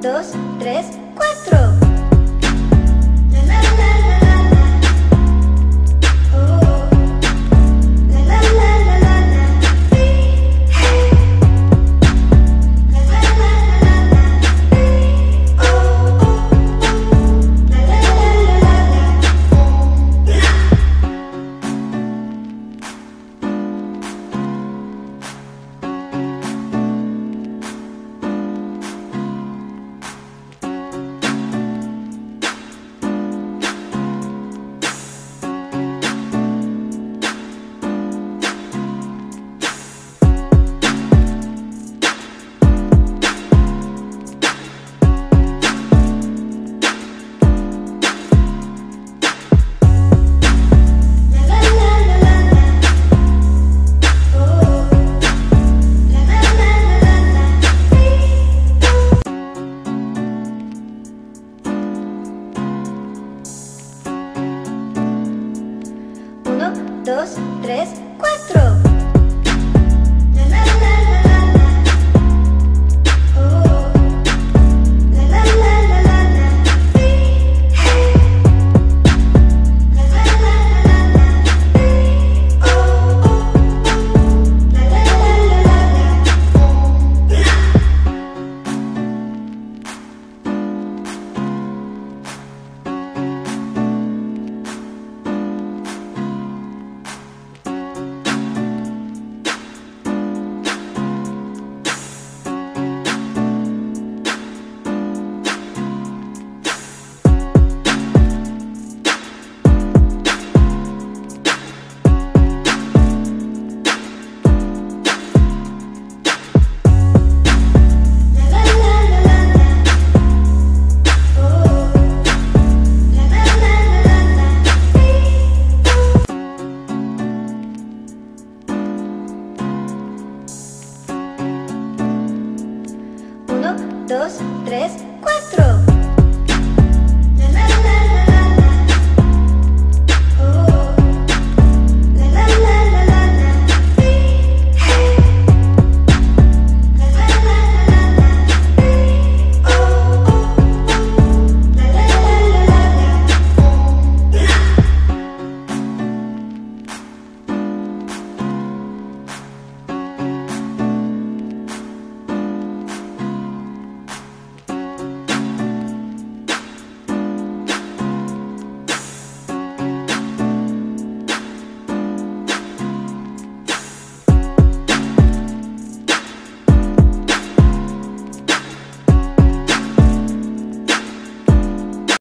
dos, tres, cuatro. Dos, tres, cuatro. dos, tres, cuatro.